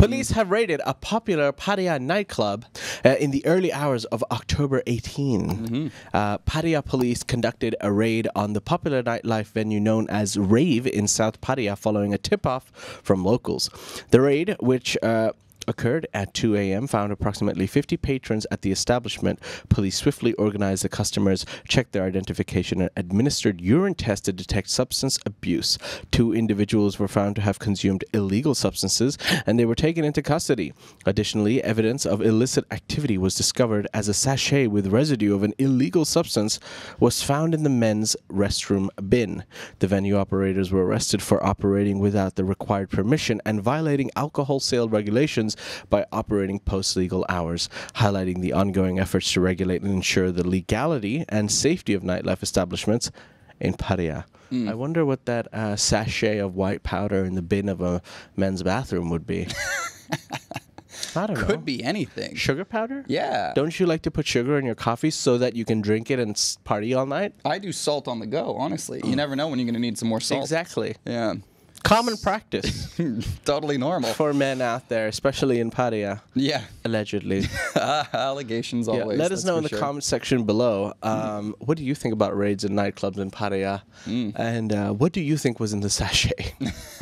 Police have raided a popular Pattaya nightclub uh, in the early hours of October 18. Uh, Pattaya police conducted a raid on the popular nightlife venue known as Rave in South Pattaya following a tip off from locals. The raid, which uh, occurred at 2 a.m., found approximately 50 patrons at the establishment. Police swiftly organized the customers, checked their identification, and administered urine tests to detect substance abuse. Two individuals were found to have consumed illegal substances and they were taken into custody. Additionally, evidence of illicit activity was discovered as a sachet with residue of an illegal substance was found in the men's restroom bin. The venue operators were arrested for operating without the required permission and violating alcohol sale regulations by operating post legal hours, highlighting the ongoing efforts to regulate and ensure the legality and safety of nightlife establishments in Pattaya. I wonder what that uh, sachet of white powder in the bin of a men's bathroom would be. I don't know. Could be anything. Sugar powder? Yeah. Don't you like to put sugar in your coffee so that you can drink it and party all night? I do salt on the go, honestly. You never know when you're going to need some more salt. Exactly. Yeah. Common practice totally normal. for men out there, especially in Pattaya, Yeah. allegedly. Allegations Yeah, always. let us know in the sure. comment section below. Um, What do you think about raids in nightclubs in Pattaya? Mm. And uh, what do you think was in the sachet?